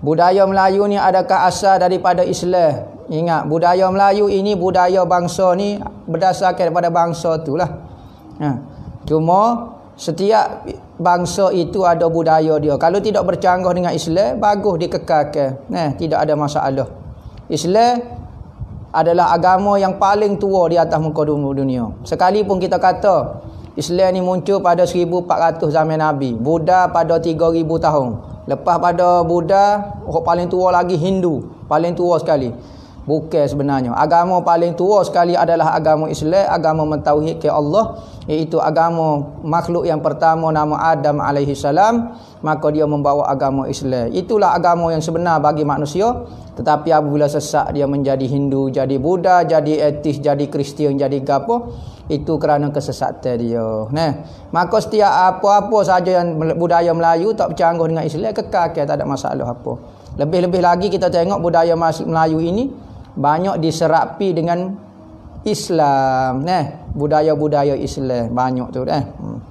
Budaya Melayu ni adakah asal daripada Islam? Ingat, budaya Melayu ini budaya bangsa ni berdasarkan daripada bangsa itulah. Ha. Cuma setiap bangsa itu ada budaya dia. Kalau tidak bercanggah dengan Islam, bagus dikekalkan. Nah, tidak ada masalah. Islam adalah agama yang paling tua di atas muka dunia. Sekalipun kita kata Islam ni muncul pada 1400 zaman Nabi, Buddha pada 3000 tahun. Lepas pada Buddha, orang paling tua lagi Hindu, paling tua sekali. Bukan sebenarnya. Agama paling tua sekali adalah agama Islam, agama mentauhid ke Allah, iaitu agama makhluk yang pertama nama Adam alaihi salam, maka dia membawa agama Islam. Itulah agama yang sebenar bagi manusia. Tetapi apabila sesak dia menjadi Hindu, jadi Buddha, jadi etis, jadi Kristian, jadi gapo, itu kerana kesesatan dia. Nah, maka setiap apa-apa saja yang budaya Melayu tak bercanggah dengan Islam kekal tak ada masalah apa. Lebih-lebih lagi kita tengok budaya Melayu ini banyak diserapi dengan Islam, nah, budaya-budaya Islam banyak tu eh. Hmm.